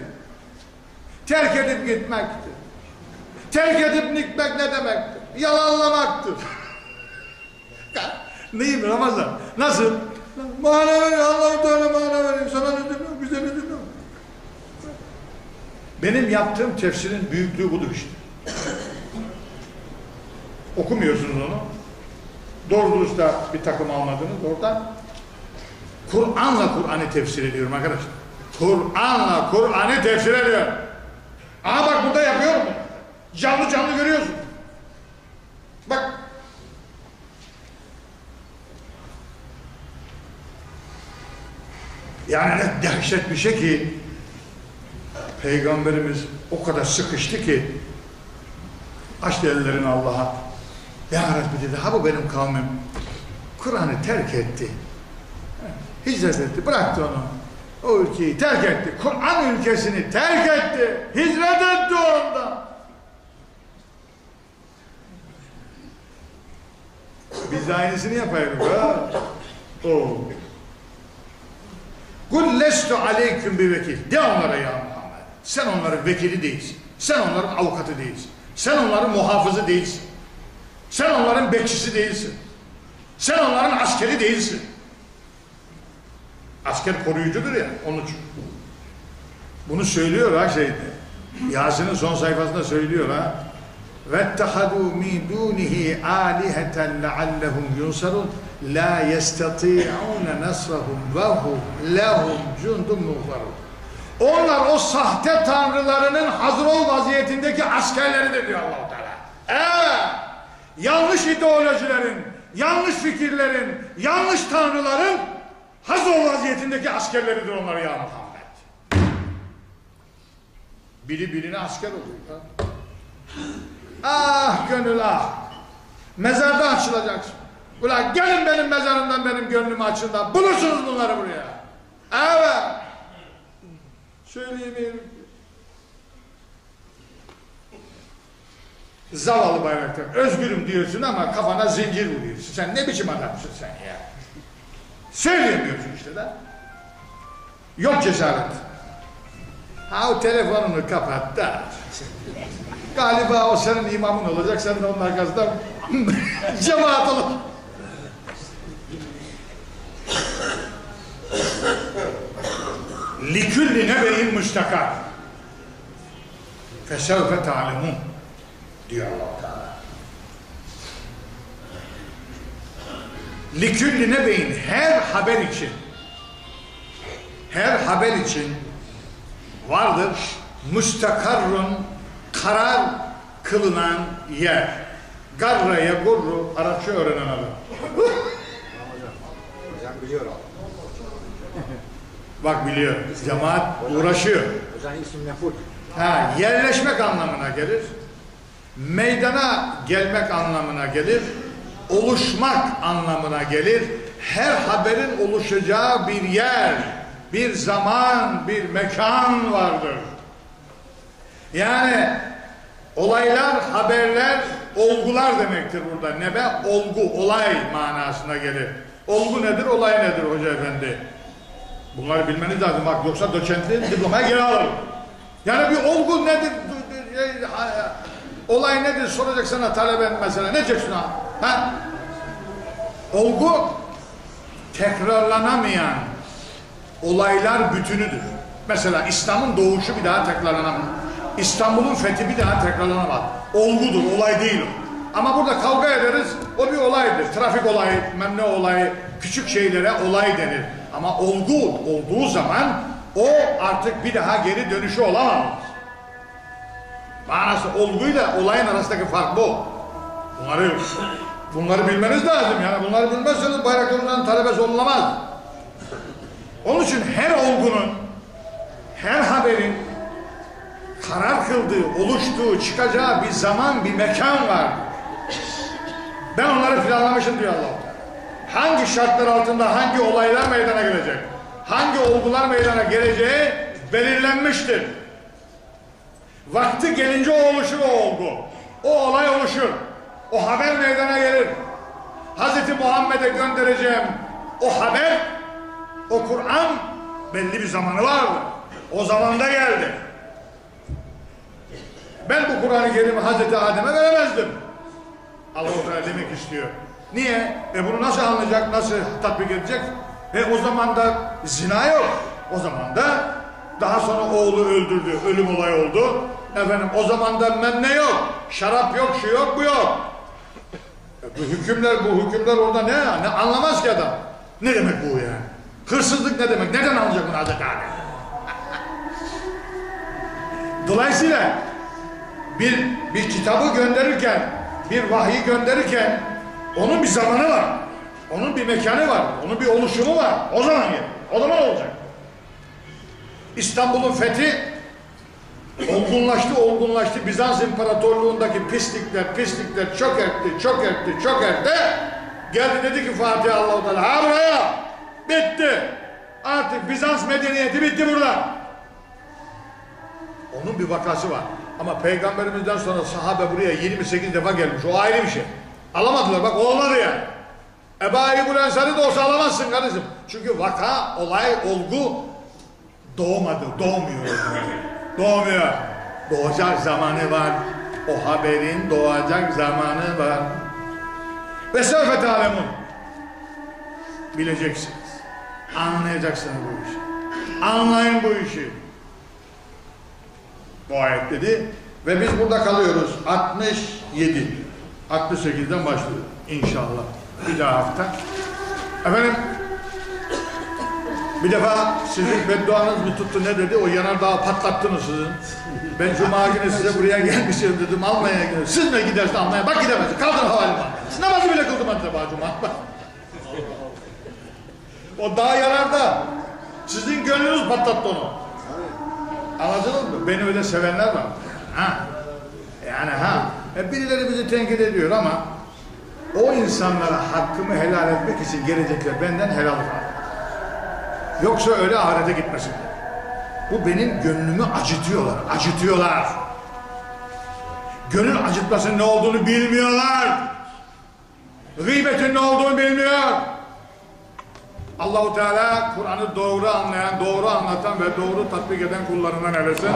Terk edip gitmekti. Terk edip gitmek ne demektir? Yalanlamaktır. *laughs* Neyim Ramazan? Nasıl? Mana ver, Allah-u Teala mana vereyim. Sana lüzum yok, bize lüzum yok. Benim yaptığım tefsirin büyüklüğü budur işte. *coughs* Okumuyorsunuz onu. Doğru dürüst bir takım almadınız oradan. Kur'an'la Kur'an'ı tefsir ediyorum arkadaşlar. Kur'an'la Kur'an'ı tefsir ediyorum. Aha bak burada yapıyorum. Canlı canlı görüyorsun. Bak. Yani ne dehşet bir şey ki Peygamberimiz o kadar sıkıştı ki açtı ellerini Allah'a. Ya Rabbi dedi, ha bu benim kavmim. Kur'an'ı terk etti. Hicret etti, bıraktı onu. O ülkeyi terk etti. Kur'an ülkesini terk etti. Hicret etti ondan. Biz de aynısını yapayım. Ha? O. Kul lestu aleyküm bir vekil. De onlara ya Muhammed. Sen onların vekili değilsin. Sen onların avukatı değilsin. Sen onların muhafızı değilsin. Sen onların bekçisi değilsin. Sen onların askeri değilsin. Asker koruyucudur ya onun için. Bunu söylüyor ha şeyde. Yasin'in son sayfasında söylüyor ha. وَاتَّخَذُوا مِنْ دُونِهِ آلِهَةً لَعَلَّهُمْ يُنْصَرُونَ لَا يَسْتَطِيعُونَ نَصْرَهُمْ وَهُمْ لَهُمْ جُنْدٌ مُغْفَرُونَ Onlar o sahte tanrılarının hazır ol vaziyetindeki askerleridir diyor allah Teala. Evet, yanlış ideolojilerin, yanlış fikirlerin, yanlış tanrıların hazır ol vaziyetindeki askerleridir onlar ya Muhammed. Biri birine asker oluyor. Ah gönül ah. Mezarda açılacaksın. Ulan gelin benim mezarımdan benim gönlüm açın da bulursunuz bunları buraya. Evet. Söyleyeyim. Zavallı bayraktar. Özgürüm diyorsun ama kafana zincir vuruyorsun. Sen ne biçim adamsın sen ya? Söyleyemiyorsun işte de. Yok cesaret. Ha o telefonunu kapat da. Galiba o senin imamın olacak. Sen de onun arkasından *laughs* cemaat olur. Likülli nebeyin müstakar. Fesevfe ta'lemun diyor allah Teala. Likülli nebeyin her haber için her haber için vardır müstakarrun karar kılınan yer. Garraya gurru Arapça öğrenen adam. Hocam biliyor. Bak biliyor. Cemaat uğraşıyor. Hocam isim meful. Ha, yerleşmek anlamına gelir. Meydana gelmek anlamına gelir. Oluşmak anlamına gelir. Her haberin oluşacağı bir yer, bir zaman, bir mekan vardır. Yani olaylar, haberler, olgular demektir burada. Nebe, olgu, olay manasına gelir. Olgu nedir, olay nedir hoca efendi? Bunları bilmeniz lazım bak yoksa doçentliğin diplomaya geri alırım. Yani bir olgu nedir, olay nedir soracak sana taleben mesela ne diyeceksin ha? ha? Olgu tekrarlanamayan olaylar bütünüdür. Mesela İslam'ın doğuşu bir daha tekrarlanamaz. İstanbul'un fethi bir daha tekrarlanamaz. Olgudur, olay değil o. Ama burada kavga ederiz, o bir olaydır. Trafik olayı, memle olayı, küçük şeylere olay denir. Ama olgu olduğu zaman o artık bir daha geri dönüşü olamaz. Manası olguyla olayın arasındaki fark bu. Bunları bunları bilmeniz lazım. Yani bunları bilmezseniz bayraklarından talebesi olunamaz. Onun için her olgunun, her haberin karar kıldığı, oluştuğu, çıkacağı bir zaman, bir mekan var. Ben onları planlamışım diyor Allah. Hangi şartlar altında hangi olaylar meydana gelecek? Hangi olgular meydana geleceği belirlenmiştir. Vakti gelince o oluşur o olgu. O olay oluşur. O haber meydana gelir. Hz. Muhammed'e göndereceğim o haber, o Kur'an belli bir zamanı vardı. O zamanda geldi. Ben bu Kur'an-ı Hazreti Adem'e veremezdim. Allah-u Teala demek istiyor. Niye? E bunu nasıl anlayacak, nasıl tatbik edecek? E o zaman da zina yok. O zaman da daha sonra oğlu öldürdü, ölüm olayı oldu. Efendim o zaman da menne yok, şarap yok, şu yok, bu yok. E bu hükümler, bu hükümler orada ne? Ne anlamaz ki adam. Ne demek bu yani? Hırsızlık ne demek? Neden anlayacak bunu Hazreti Adem? *laughs* Dolayısıyla bir bir kitabı gönderirken, bir vahyi gönderirken onun bir zamanı var. Onun bir mekanı var. Onun bir oluşumu var. O zaman gelir. O zaman olacak. İstanbul'un fethi olgunlaştı, olgunlaştı. Bizans İmparatorluğundaki pislikler, pislikler çok ertti, çok ertti, çok ertti. Geldi dedi ki Fatih Allah-u ha buraya, bitti. Artık Bizans medeniyeti bitti burada. Onun bir vakası var. Ama peygamberimizden sonra sahabe buraya 28 defa gelmiş. O ayrı bir şey. Alamadılar bak olmadı ya. Ebu Eyyub Ensari de olsa alamazsın kardeşim. Çünkü vaka, olay, olgu Doğmadı, doğmuyor. Doğmuyor. Doğacak zamanı var. O haberin doğacak zamanı var. Ve sevfet alemun. Bileceksiniz. Anlayacaksınız bu işi. Anlayın bu işi. Bu ayet dedi. Ve biz burada kalıyoruz. 67. 68'den başlıyor. İnşallah. Bir daha hafta. Efendim bir defa sizin bedduanız mı tuttu ne dedi? O yanardağı patlattınız sizin. Ben cuma günü size buraya gelmişim dedim almaya gidiyorum. Siz mi gidersin almaya? Bak gidemezsin. Kaldın havalimanı. Namazı bile kıldım acaba cuma. O dağ yanarda. Sizin gönlünüz patlattı onu. Anladınız mı? Beni öyle sevenler var. Ha. Yani ha. E birileri bizi tenkit ediyor ama o insanlara hakkımı helal etmek için gelecekler benden helal var. Yoksa öyle ahirete gitmesin. Bu benim gönlümü acıtıyorlar. Acıtıyorlar. Gönül acıtmasının ne olduğunu bilmiyorlar. Gıybetin ne olduğunu bilmiyor. Allahu Teala Kur'an'ı doğru anlayan, doğru anlatan ve doğru tatbik eden kullarından eylesin.